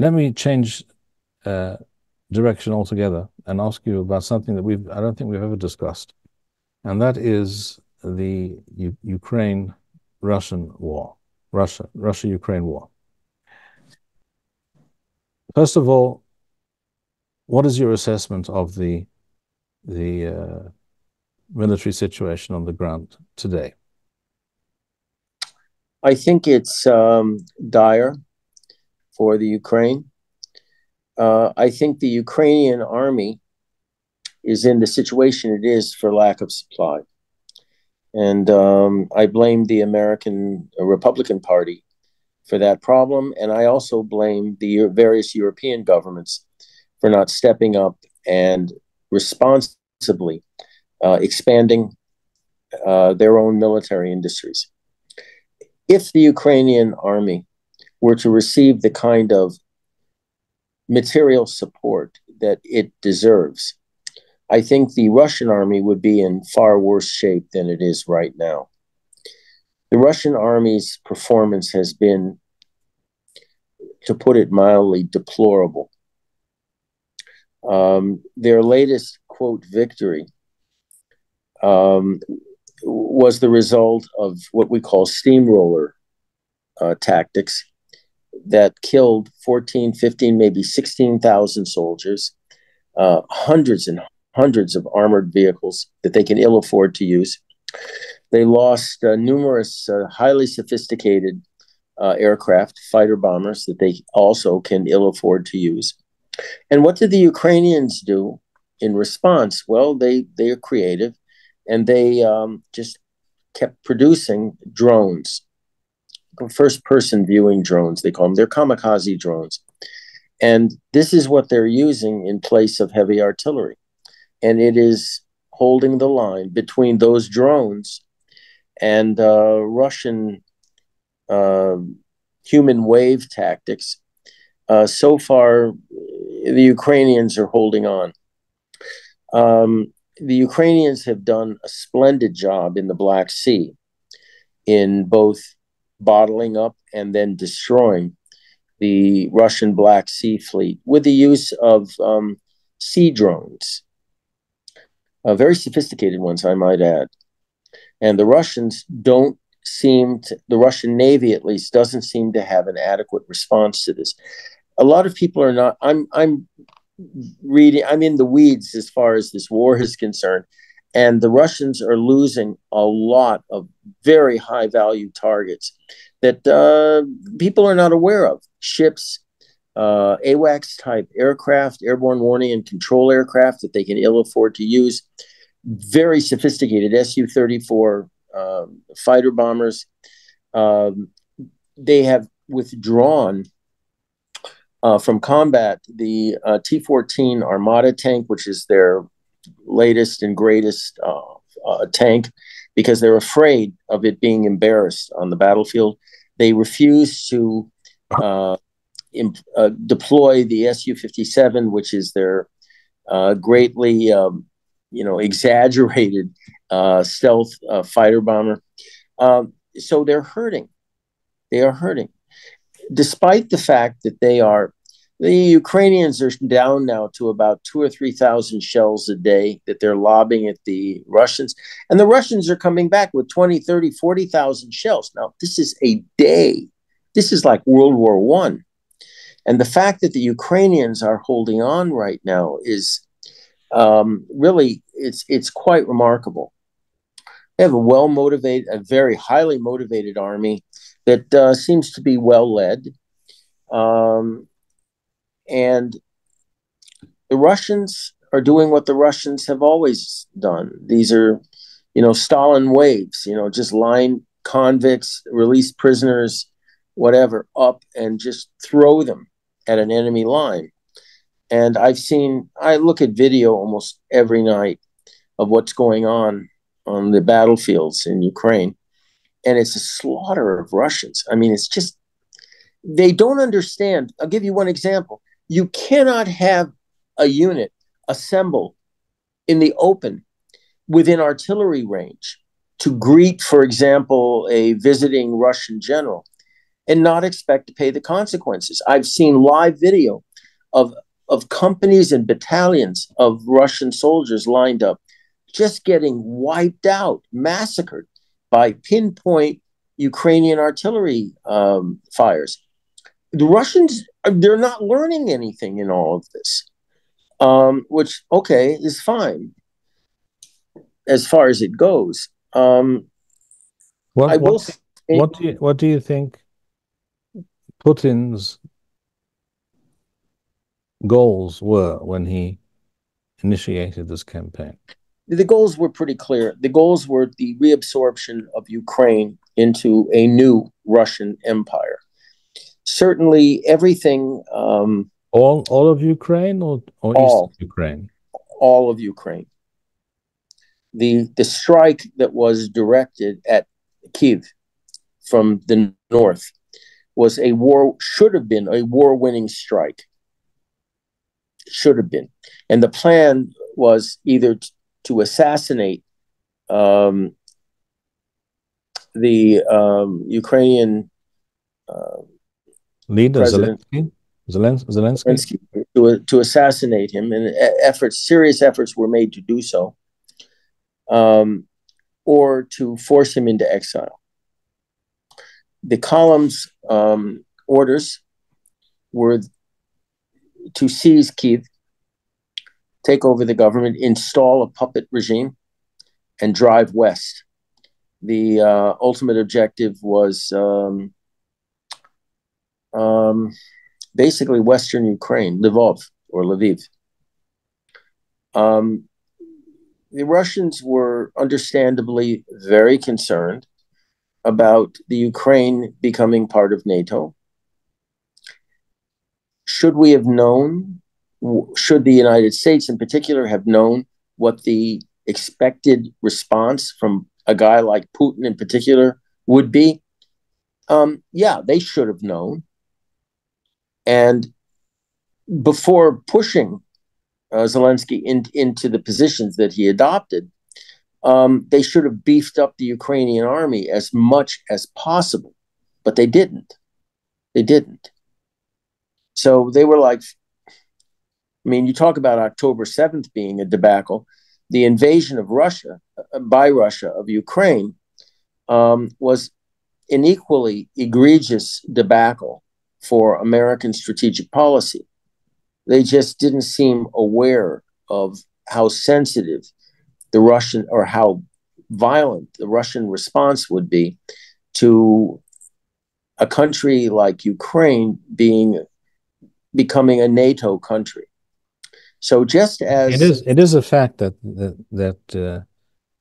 let me change uh, direction altogether and ask you about something that we've I don't think we've ever discussed, and that is the U Ukraine Russian war, Russia Russia Ukraine war. First of all, what is your assessment of the the uh, military situation on the ground today? I think it's um, dire for the Ukraine. Uh, I think the Ukrainian army is in the situation it is for lack of supply. And um, I blame the American Republican Party for that problem. And I also blame the various European governments for not stepping up and responsibly uh, expanding uh, their own military industries. If the Ukrainian army were to receive the kind of material support that it deserves, I think the Russian army would be in far worse shape than it is right now. The Russian army's performance has been, to put it mildly, deplorable. Um, their latest quote victory um, was the result of what we call steamroller uh, tactics that killed 14, 15, maybe 16,000 soldiers, uh, hundreds and hundreds of armored vehicles that they can ill afford to use. They lost uh, numerous uh, highly sophisticated uh, aircraft, fighter bombers that they also can ill afford to use. And what did the Ukrainians do in response? Well, they they are creative and they um, just kept producing drones, first person viewing drones, they call them. They're kamikaze drones. And this is what they're using in place of heavy artillery. And it is holding the line between those drones and uh, Russian uh, human wave tactics. Uh, so far, the Ukrainians are holding on. Um, the Ukrainians have done a splendid job in the Black Sea in both bottling up and then destroying the Russian Black Sea fleet with the use of um, sea drones, uh, very sophisticated ones, I might add. And the Russians don't seem to, the Russian Navy at least doesn't seem to have an adequate response to this. A lot of people are not, I'm, I'm reading, I'm in the weeds as far as this war is concerned. And the Russians are losing a lot of very high value targets that uh, people are not aware of. Ships, uh, AWACS type aircraft, airborne warning and control aircraft that they can ill afford to use, very sophisticated Su 34 um, fighter bombers. Um, they have withdrawn uh, from combat, the uh, T 14 Armata tank, which is their latest and greatest uh, uh, tank, because they're afraid of it being embarrassed on the battlefield. They refuse to uh, imp- uh, deploy the Su 57, which is their greatly um, you know, exaggerated stealth fighter bomber. Um, so they're hurting. They are hurting despite the fact that they are the Ukrainians are down now to about two or three thousand shells a day that they're lobbing at the Russians. And the Russians are coming back with 20, 30, 40,000 shells. Now, this is a day. This is like World War One. And the fact that the Ukrainians are holding on right now is um, really it's it's quite remarkable. They have a well motivated, a very highly motivated army that uh, seems to be well led. Um, and the Russians are doing what the Russians have always done. These are, you know, Stalin waves, you know, just line convicts, release prisoners, whatever, up and just throw them at an enemy line. And I've seen, I look at video almost every night of what's going on on the battlefields in Ukraine and it's a slaughter of Russians. I mean, it's just, they don't understand. I'll give you one example. You cannot have a unit assemble in the open within artillery range to greet, for example, a visiting Russian general and not expect to pay the consequences. I've seen live video of of companies and battalions of Russian soldiers lined up, just getting wiped out, massacred by pinpoint Ukrainian artillery um, fires. The Russians, they're not learning anything in all of this, um, which, okay, is fine as far as it goes. Um, what, what, say, what, do you, what do you think Putin's goals were when he initiated this campaign? The goals were pretty clear. The goals were the reabsorption of Ukraine into a new Russian empire. Certainly, everything. Um, all, all of Ukraine or, or all, East Ukraine? All of Ukraine. The, the strike that was directed at Kiev from the north was a war, should have been a war winning strike should have been. And the plan was either t- to assassinate um, the um, Ukrainian uh, leader Zelensky. Zelensky, Zelensky. To, to assassinate him, and efforts, serious efforts were made to do so, um, or to force him into exile. The column's um, orders were to seize Kiev, take over the government, install a puppet regime, and drive west. The uh, ultimate objective was um, um, basically Western Ukraine, Lvov or Lviv. Um, the Russians were understandably very concerned about the Ukraine becoming part of NATO should we have known, should the United States in particular have known what the expected response from a guy like Putin in particular would be? Um, yeah, they should have known. And before pushing uh, Zelensky in, into the positions that he adopted, um, they should have beefed up the Ukrainian army as much as possible, but they didn't. They didn't. So they were like, I mean, you talk about October 7th being a debacle. The invasion of Russia, uh, by Russia, of Ukraine, um, was an equally egregious debacle for American strategic policy. They just didn't seem aware of how sensitive the Russian or how violent the Russian response would be to a country like Ukraine being becoming a NATO country. So just as it is, it is a fact that that, that uh,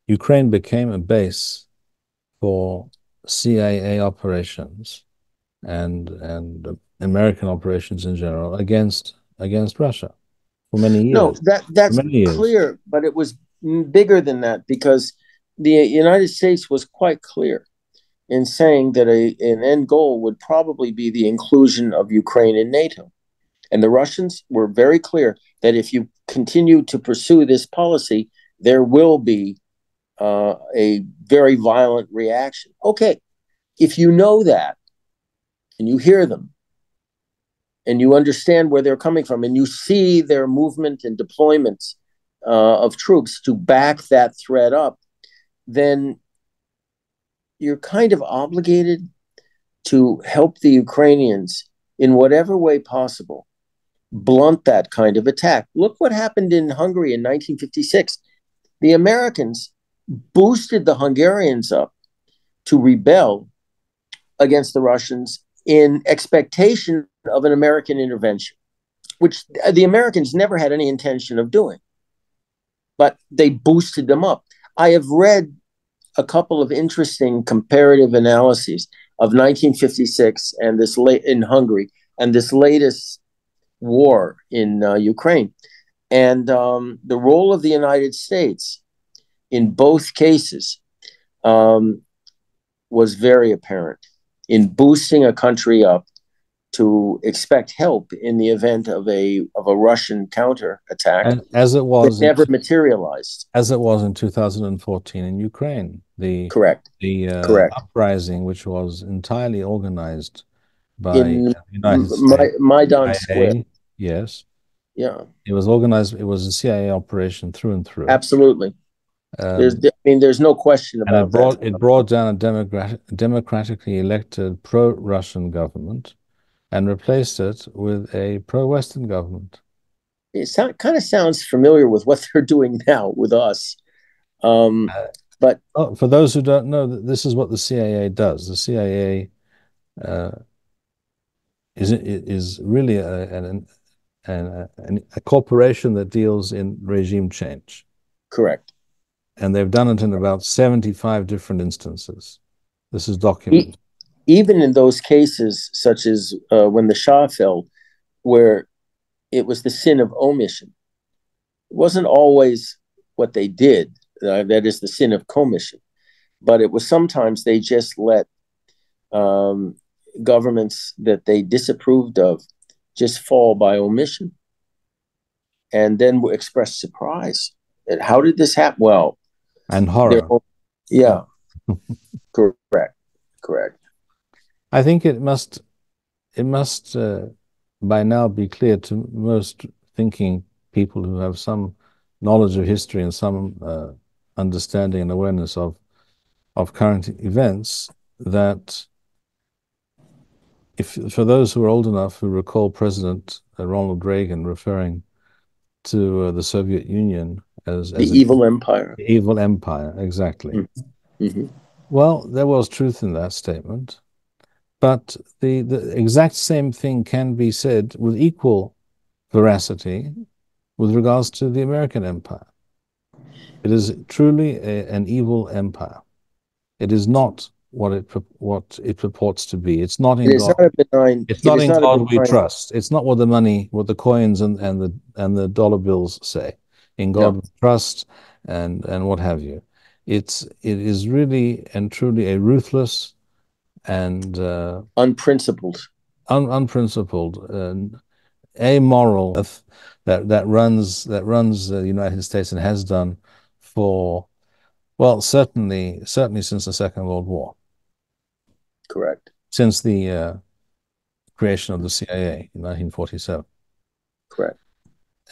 Ukraine became a base for CIA operations and and American operations in general against against Russia for many years. No, that that's clear, but it was bigger than that because the United States was quite clear in saying that a, an end goal would probably be the inclusion of Ukraine in NATO. And the Russians were very clear that if you continue to pursue this policy, there will be uh, a very violent reaction. Okay, if you know that and you hear them and you understand where they're coming from and you see their movement and deployments uh, of troops to back that threat up, then you're kind of obligated to help the Ukrainians in whatever way possible blunt that kind of attack. Look what happened in Hungary in 1956. The Americans boosted the Hungarians up to rebel against the Russians in expectation of an American intervention, which the Americans never had any intention of doing. But they boosted them up. I have read a couple of interesting comparative analyses of 1956 and this late in Hungary and this latest war in uh, Ukraine. And um, the role of the United States in both cases um, was very apparent in boosting a country up to expect help in the event of a of a Russian counter attack, as it was never in, materialized, as it was in 2014 in Ukraine. The correct the uh, correct uprising, which was entirely organized by In the United My, States. Maidan Square. Yes, Yeah, it was organized. It was a CIA operation through and through. absolutely. Um, There's, I mean, there's no question and about it brought it brought down a democratic, democratically elected pro-Russian government and replaced it with a pro-Western government. It sound, kind of sounds familiar with what they're doing now with us. Um, but Oh, for those who don't know, this is what the CIA does. The CIA uh, is is really a, an, an, an, a corporation that deals in regime change, correct. And they've done it in about 75 different instances. This is documented. even in those cases, such as uh, when the Shah fell, where it was the sin of omission, it wasn't always what they did, uh, that is the sin of commission, but it was sometimes they just let um, governments that they disapproved of just fall by omission and then express surprise. How did this happen? Well, and horror. yeah, correct, correct. I think it must it must uh, by now be clear to most thinking people who have some knowledge of history and some uh, understanding and awareness of of current events that if for those who are old enough who recall President uh, Ronald Reagan referring to uh, the Soviet Union as, The as a- evil empire. the evil empire, exactly. Mm. Mhm. Well, there was truth in that statement, but the, the exact same thing can be said with equal veracity with regards to the American empire. It is truly a, an evil empire. It is not what it what it purports to be. It's not in It God. not benign. It's it not in a God we trust. It's not what the money, what the coins and, and the and the dollar bills say. In God we trust and and what have you. It's it is really and truly a ruthless and uh, unprincipled. un, unprincipled and amoral that that runs that runs the United States and has done for well certainly certainly since the Second World War Correct. since the uh, creation of the CIA in 1947. Correct.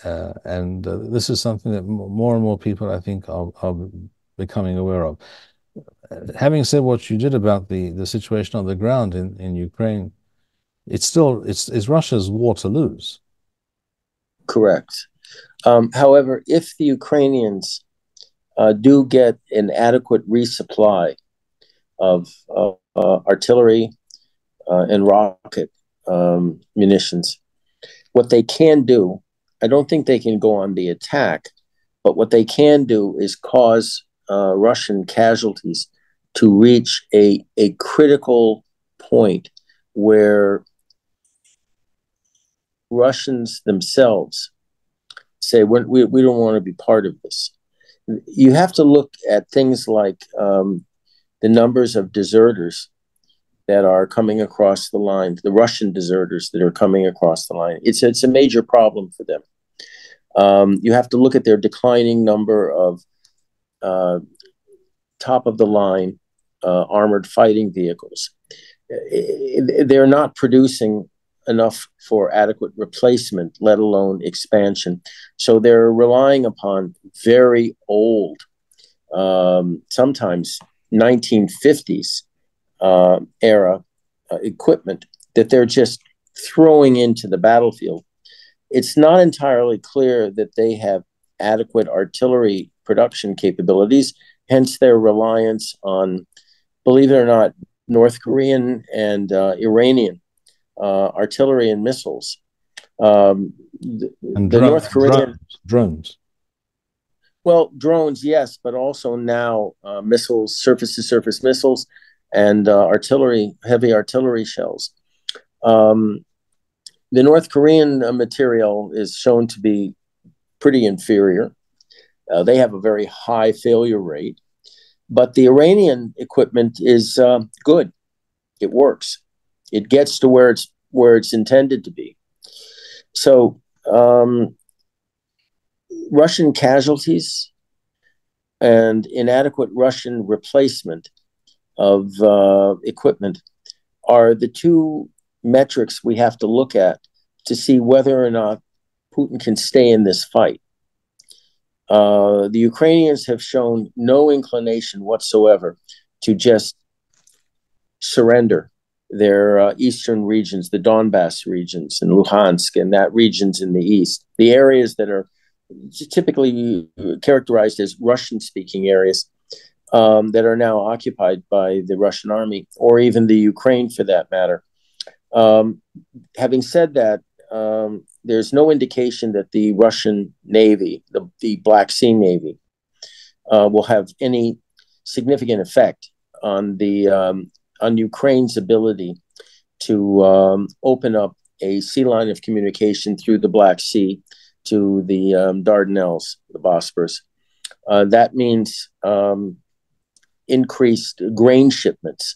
Uh, and uh, this is something that more and more people, I think, are, are becoming aware of. Uh, having said what you did about the, the situation on the ground in, in Ukraine, it's still it's, it's Russia's war to lose. Correct. Um, however, if the Ukrainians uh, do get an adequate resupply of uh, uh, artillery uh, and rocket um, munitions, what they can do, I don't think they can go on the attack, but what they can do is cause uh, Russian casualties to reach a, a critical point where Russians themselves say we we don't want to be part of this. You have to look at things like um, the numbers of deserters that are coming across the line, the Russian deserters that are coming across the line. It's it's a major problem for them. Um, you have to look at their declining number of uh, top of the line uh, armored fighting vehicles. They're not producing enough for adequate replacement, let alone expansion. So they're relying upon very old, um, sometimes 1950s uh, era uh, equipment that they're just throwing into the battlefield. It's not entirely clear that they have adequate artillery production capabilities, hence their reliance on, believe it or not, North Korean and uh, Iranian uh, artillery and missiles. Um, the, And the dro- North Korean, drones, drones. well, drones, yes, but also now uh, missiles, surface to surface missiles, and uh, artillery, heavy artillery shells. Um, the North Korean material is shown to be pretty inferior. Uh, they have a very high failure rate, but the Iranian equipment is uh, good. It works. It gets to where it's where it's intended to be. So um, Russian casualties and inadequate Russian replacement of uh, equipment are the two metrics we have to look at to see whether or not Putin can stay in this fight. Uh, the Ukrainians have shown no inclination whatsoever to just surrender their uh, eastern regions, the Donbass regions and Luhansk, and that regions in the east, the areas that are typically characterized as Russian speaking areas um, that are now occupied by the Russian army, or even the Ukraine for that matter. Um, having said that, um, there's no indication that the Russian Navy, the, the Black Sea Navy, uh, will have any significant effect on the um, on Ukraine's ability to um, open up a sea line of communication through the Black Sea to the um, Dardanelles, the Bosporus. Uh, that means um, increased grain shipments,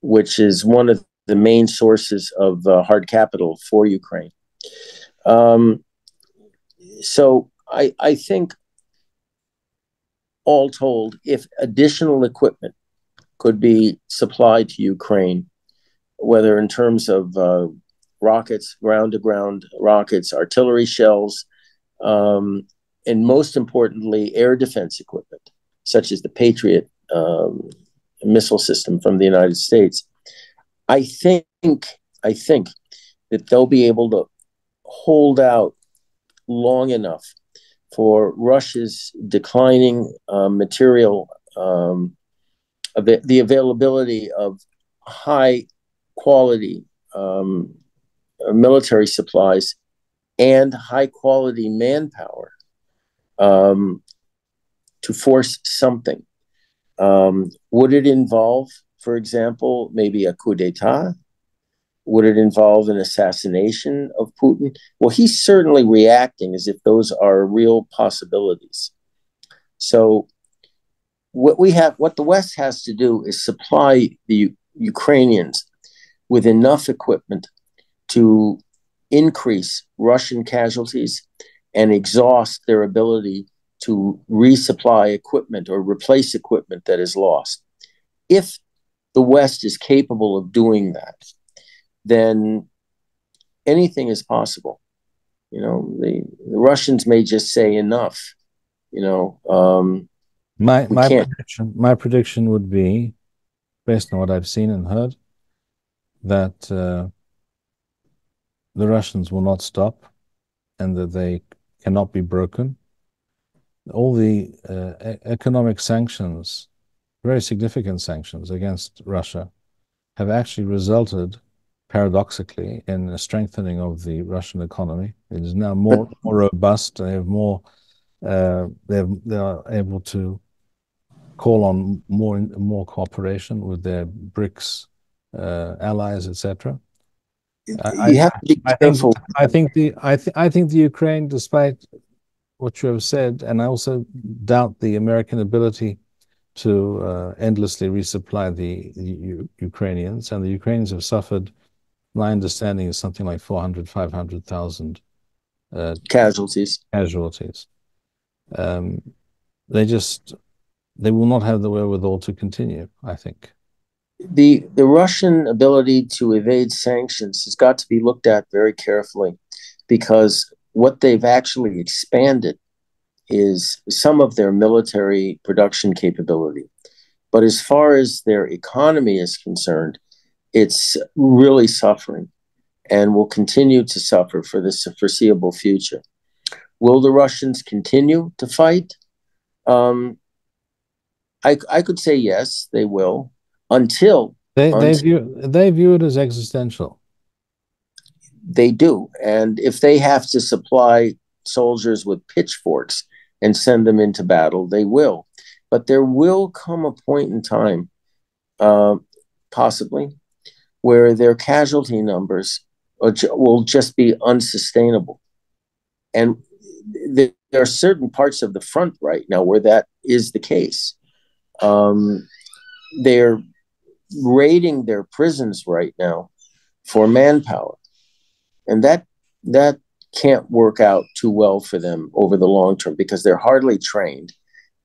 which is one of the main sources of uh, hard capital for Ukraine. Um, so I, I think, all told, if additional equipment could be supplied to Ukraine, whether in terms of uh, rockets, ground to ground rockets, artillery shells, um, and most importantly, air defense equipment, such as the Patriot um, missile system from the United States. I think I think that they'll be able to hold out long enough for Russia's declining uh, material, um, the availability of high quality um, military supplies and high quality manpower um, to force something. Um, would it involve, for example, maybe a coup d'etat? Would it involve an assassination of Putin? Well, he's certainly reacting as if those are real possibilities. So, what we have, what the West has to do is supply the Ukrainians with enough equipment to increase Russian casualties and exhaust their ability to resupply equipment or replace equipment that is lost. If the West is capable of doing that, then anything is possible. You know, the, the Russians may just say enough. You know, um, my my prediction my prediction would be, based on what I've seen and heard, that uh, the Russians will not stop, and that they cannot be broken. All the uh, economic sanctions, very significant sanctions against Russia, have actually resulted paradoxically in a strengthening of the Russian economy. It is now more more robust. They have more. Uh, they they are able to call on more more cooperation with their BRICS uh, allies, etc. I, you have to be careful. I think, I think the I, th- I think the Ukraine, despite what you have said, and I also doubt the American ability to uh, endlessly resupply the, the U- Ukrainians, and the Ukrainians have suffered my understanding is something like 400, 500,000 uh, casualties. Casualties. Um, they just they will not have the wherewithal to continue. I think the the Russian ability to evade sanctions has got to be looked at very carefully, because what they've actually expanded is some of their military production capability. But as far as their economy is concerned, it's really suffering and will continue to suffer for the foreseeable future. Will the Russians continue to fight? Um, I, I could say yes, they will, until they, they view they view it as existential. They do, and if they have to supply soldiers with pitchforks and send them into battle, they will. But there will come a point in time, uh, possibly, where their casualty numbers will just be unsustainable. And there are certain parts of the front right now where that is the case. Um, they're raiding their prisons right now for manpower, and that that can't work out too well for them over the long term because they're hardly trained.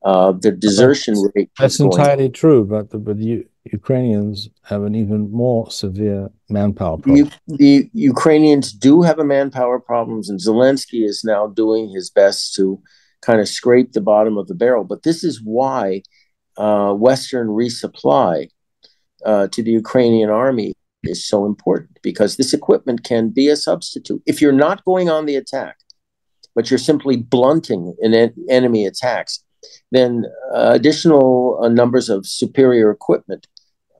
Uh, the desertion that's, rate. That's entirely true, but but you Ukrainians have an even more severe manpower problem. You, the Ukrainians do have a manpower problems, and Zelensky is now doing his best to kind of scrape the bottom of the barrel. But this is why uh, Western resupply uh, to the Ukrainian army is so important because this equipment can be a substitute. If you're not going on the attack, but you're simply blunting an en- enemy attacks, then uh, additional uh, numbers of superior equipment,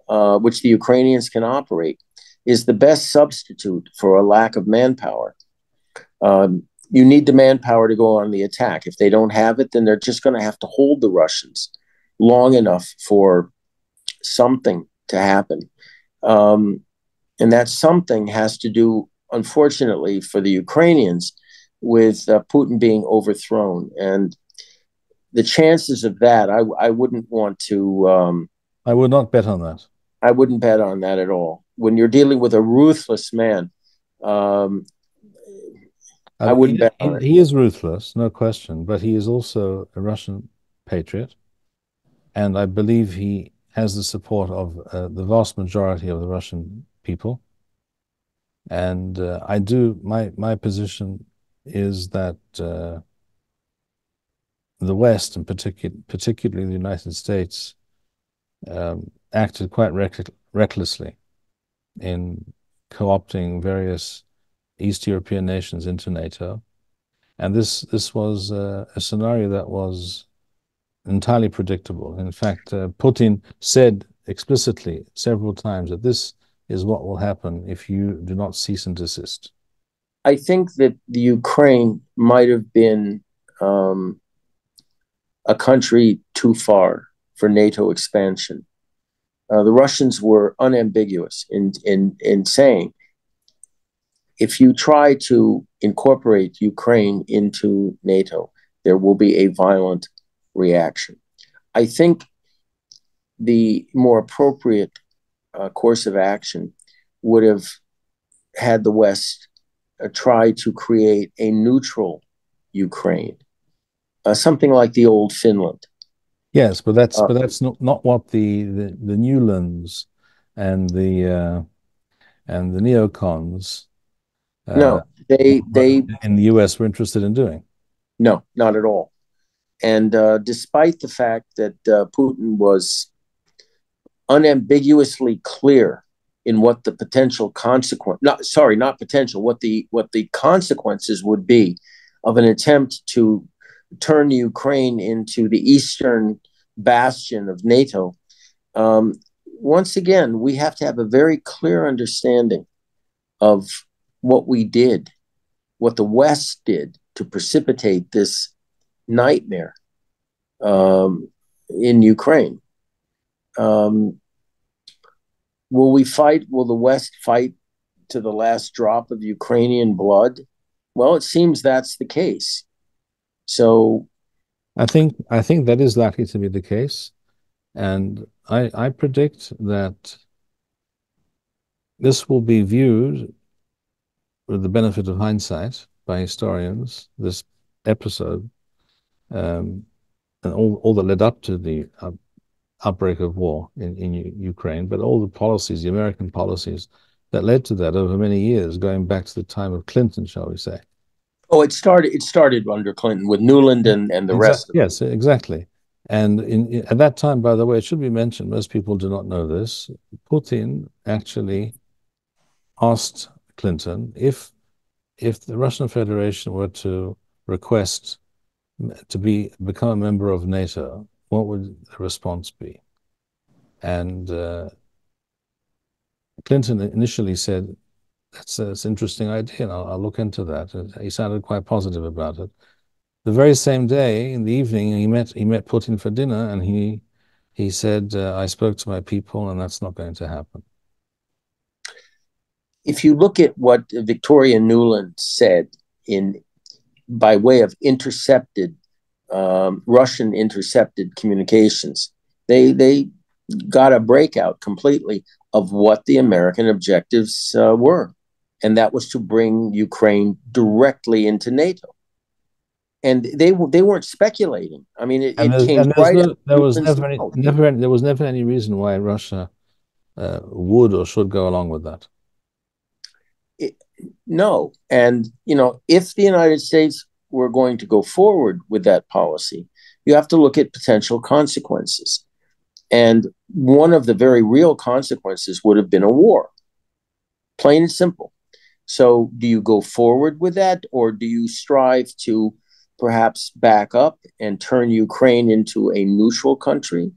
uh, which the Ukrainians can operate, is the best substitute for a lack of manpower. Um, you need the manpower to go on the attack. If they don't have it, then they're just going to have to hold the Russians long enough for something to happen. Um, and that something has to do, unfortunately, for the Ukrainians, with uh, Putin being overthrown. And the chances of that, I, I wouldn't want to. Um, I would not bet on that. I wouldn't bet on that at all. When you're dealing with a ruthless man, um, I, I wouldn't he, bet on he, it. He is ruthless, no question, but he is also a Russian patriot. And I believe he has the support of uh, the vast majority of the Russian people. And uh, I do, my, my position is that uh, the West, and particular, particularly the United States, um, acted quite reck- recklessly in co-opting various East European nations into NATO. And this, this was uh, a scenario that was entirely predictable. In fact, uh, Putin said explicitly several times that this is what will happen if you do not cease and desist. I think that the Ukraine might have been um, a country too far for NATO expansion. Uh, the Russians were unambiguous in, in, in saying if you try to incorporate Ukraine into NATO, there will be a violent reaction. I think the more appropriate uh, course of action would have had the West uh, try to create a neutral Ukraine, uh, something like the old Finland. Yes, but that's uh, but that's not, not what the, the, the Nulands and the uh, and the neocons. Uh, no, they they in the U.S. were interested in doing. No, not at all. And uh, despite the fact that uh, Putin was unambiguously clear in what the potential consequence not sorry not potential what the what the consequences would be of an attempt to turn Ukraine into the eastern bastion of NATO um, once again we have to have a very clear understanding of what we did what the west did to precipitate this nightmare um, in Ukraine. Um, will we fight? Will the West fight to the last drop of Ukrainian blood? Well, it seems that's the case. So, I think I think that is likely to be the case, and I I predict that this will be viewed with the benefit of hindsight by historians. This episode um, and all, all that led up to the uh, outbreak of war in, in Ukraine, but all the policies, the American policies that led to that over many years, going back to the time of Clinton, shall we say. Oh, it started. It started under Clinton with Nuland and, and the rest. yes, exactly. And in, in, at that time, by the way, it should be mentioned. Most people do not know this. Putin actually asked Clinton if if the Russian Federation were to request to be become a member of NATO, what would the response be? And uh, Clinton initially said, "That's, that's an interesting idea, and I'll, I'll look into that." And he sounded quite positive about it. The very same day, in the evening, he met he met Putin for dinner, and he he said, uh, "I spoke to my people, and that's not going to happen." If you look at what Victoria Nuland said in by way of intercepted um, Russian intercepted communications. They they got a breakout completely of what the American objectives uh, were, and that was to bring Ukraine directly into NATO. and they they weren't speculating. I mean, it, it came right. no- there was never any, never there was never any reason why Russia uh, would or should go along with that. No, and you know, if the United States were going to go forward with that policy, you have to look at potential consequences. And one of the very real consequences would have been a war, plain and simple. So, do you go forward with that, or do you strive to perhaps back up and turn Ukraine into a neutral country?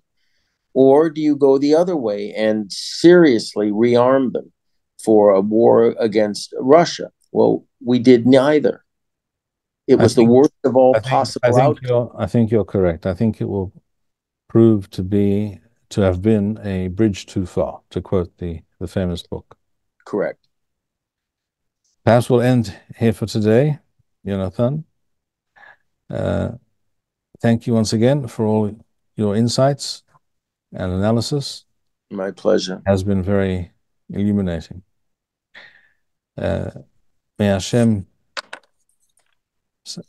Or do you go the other way and seriously rearm them for a war against Russia? Well, we did neither. It I was the worst of all I think, I possible think outcomes. you're, I think you're correct. I think it will prove to be, to have been a bridge too far, to quote the, the famous book. Correct. Perhaps we'll end here for today, Jonathan. Uh, thank you once again for all your insights and analysis. My pleasure. It Has been very illuminating. Uh, may Hashem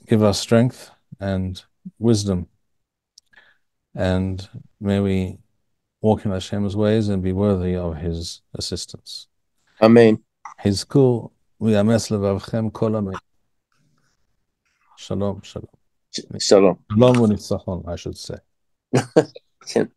give us strength and wisdom, and may we walk in Hashem's ways and be worthy of His assistance. Amen. חזקו ויאמץ לבבכם כל המילים. שלום, שלום. Shalom. שלום וניצחון, I should say.